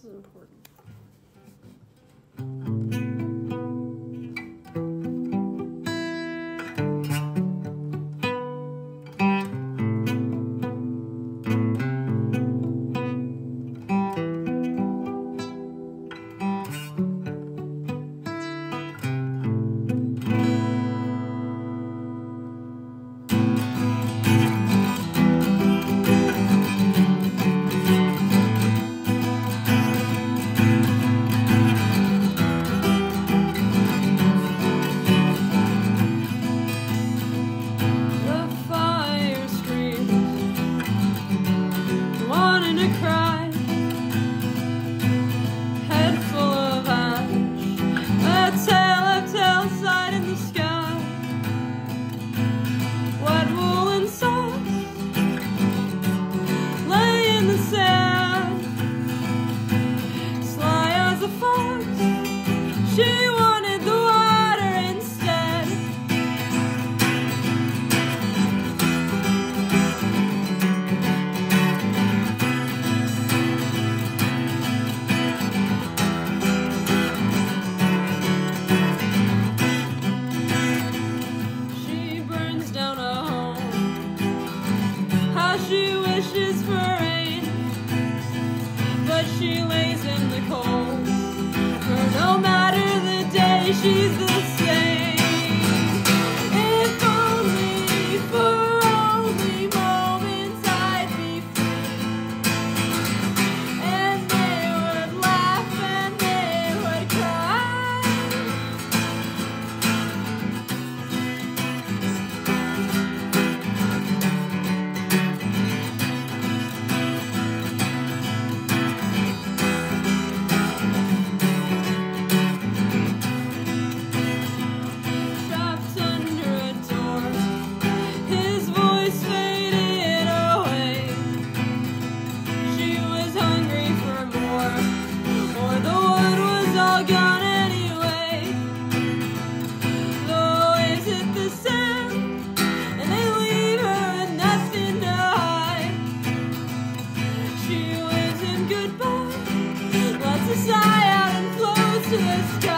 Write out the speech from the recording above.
This is important. She wanted the water instead. She burns down a home. How she wishes for rain, but she lays in the cold she's the fly out and close to the sky.